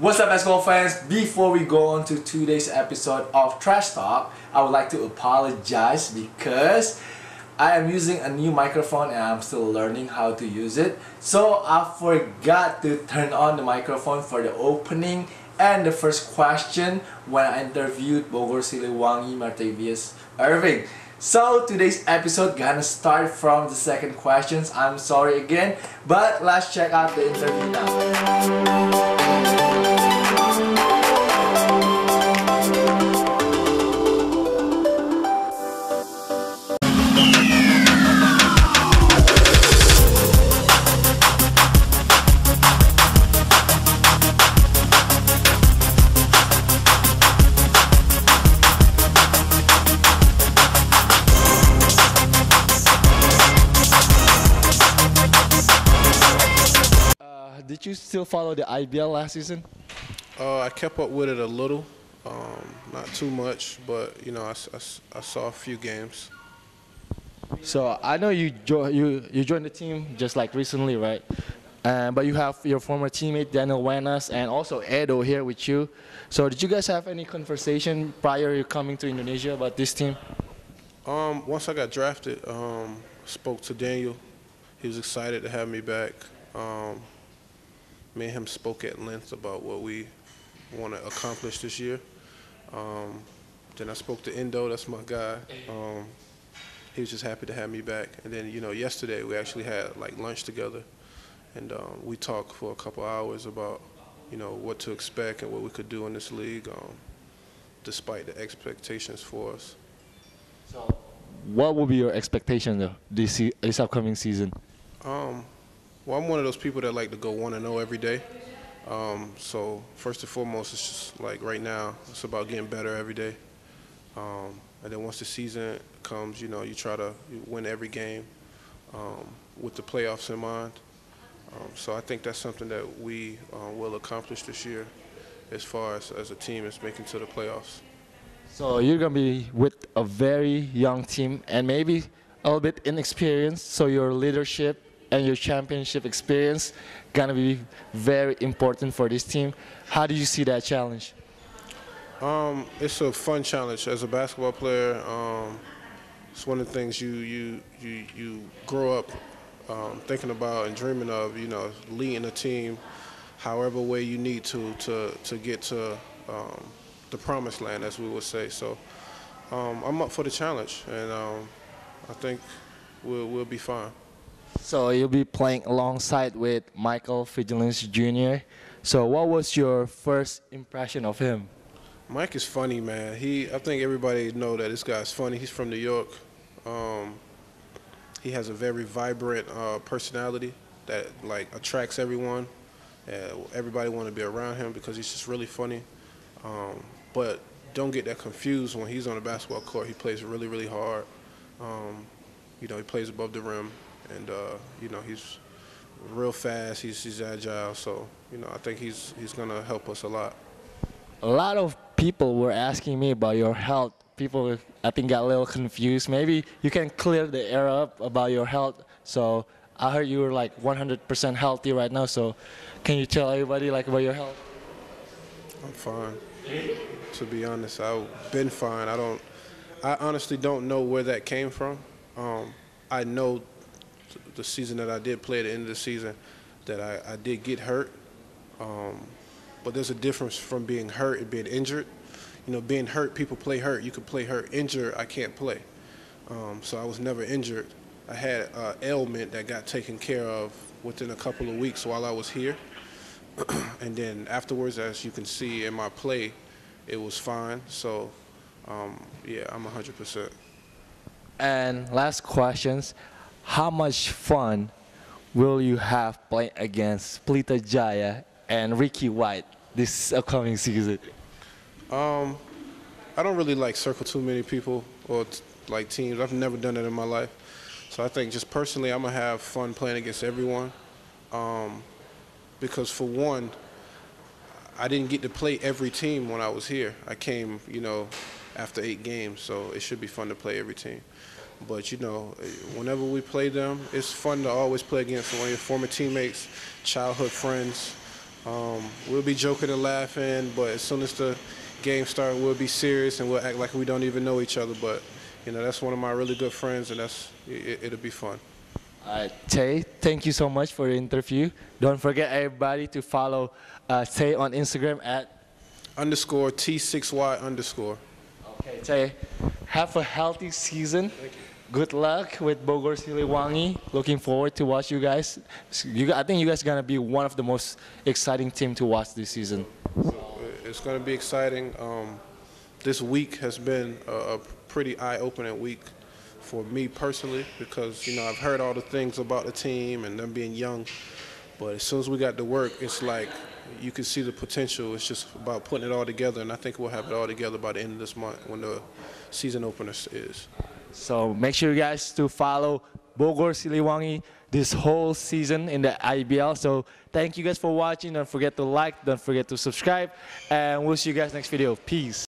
What's up basketball fans? Before we go on to today's episode of Trash Talk, I would like to apologize because I am using a new microphone and I'm still learning how to use it. So I forgot to turn on the microphone for the opening and the first question when I interviewed Bogor Siliwangi Martavious Irving. So today's episode gonna start from the second questions. I'm sorry again, but let's check out the interview now. Did you still follow the IBL last season? Uh, I kept up with it a little, um, not too much, but you know, I, I I saw a few games. So I know you jo- you you joined the team just like recently, right? Um, but you have your former teammate Daniel Wenas and also Edo here with you. So did you guys have any conversation prior to coming to Indonesia about this team? Um, once I got drafted, um, spoke to Daniel. He was excited to have me back. Um, me and him spoke at length about what we want to accomplish this year. Um, then I spoke to Endo. That's my guy. Um, he was just happy to have me back. And then you know, yesterday we actually had like lunch together, and um, we talked for a couple hours about you know what to expect and what we could do in this league, um, despite the expectations for us. So what will be your expectation though this this upcoming season? Um, well, I'm one of those people that like to go one and zero every day. Um, so first and foremost, it's just like right now, it's about getting better every day. Um, and then once the season comes, you know, you try to win every game um, with the playoffs in mind. Um, so I think that's something that we uh, will accomplish this year, as far as as a team is making to the playoffs. So you're gonna be with a very young team and maybe a little bit inexperienced. So your leadership and your championship experience gonna be very important for this team. How do you see that challenge? Um, it's a fun challenge as a basketball player. Um, it's one of the things you you you you grow up um, thinking about and dreaming of. You know, leading a team, however way you need to to to get to um, the promised land, as we would say. So, um, I'm up for the challenge, and um, I think we'll we'll be fine. So you'll be playing alongside with Michael Vigilance Jr. So what was your first impression of him? Mike is funny, man. He, I think everybody know that this guy's funny. He's from New York. Um, he has a very vibrant uh, personality that like attracts everyone. Uh, everybody want to be around him because he's just really funny. Um, but don't get that confused when he's on the basketball court. He plays really, really hard. Um, you know, he plays above the rim, and uh, you know he's real fast. He's he's agile. So you know, I think he's he's gonna help us a lot. A lot of people were asking me about your health. People, I think, got a little confused. Maybe you can clear the air up about your health. So I heard you were like 100% healthy right now. So can you tell everybody like about your health? I'm fine. To be honest, I've been fine. I don't. I honestly don't know where that came from. Um, I know the season that I did play at the end of the season that I, I did get hurt. Um, but there's a difference from being hurt and being injured. You know, being hurt, people play hurt. You can play hurt. Injured, I can't play. Um, so I was never injured. I had an ailment that got taken care of within a couple of weeks while I was here. and then afterwards, as you can see in my play, it was fine. So, um, yeah, I'm 100%. And last questions, how much fun will you have playing against Pelita Jaya and Ricky White this upcoming season? Um, I don't really like circle too many people or like teams. I've never done that in my life. So I think just personally, I'm gonna have fun playing against everyone. Um, because for one, I didn't get to play every team when I was here. I came, you know, after eight games, so it should be fun to play every team. But you know, whenever we play them, it's fun to always play against one of your former teammates, childhood friends. Um, we'll be joking and laughing, but as soon as the game starts, we'll be serious and we'll act like we don't even know each other. But you know, that's one of my really good friends, and that's it, it'll be fun. All right, Tey, thank you so much for the interview. Don't forget everybody to follow uh, Tey on Instagram at Underscore T6Y underscore. Okay, Tey, have a healthy season. Good luck with Bogor Siliwangi. Looking forward to watch you guys. You, I think you guys are gonna be one of the most exciting team to watch this season. It's going to be exciting. Um, this week has been a, a pretty eye-opening week for me personally because you know I've heard all the things about the team and them being young, but as soon as we got to work, it's like you can see the potential. It's just about putting it all together, and I think we'll have it all together by the end of this month when the season opener is. So make sure you guys to follow Bogor Siliwangi this whole season in the IBL. So thank you guys for watching. Don't forget to like, don't forget to subscribe, and we'll see you guys next video. Peace.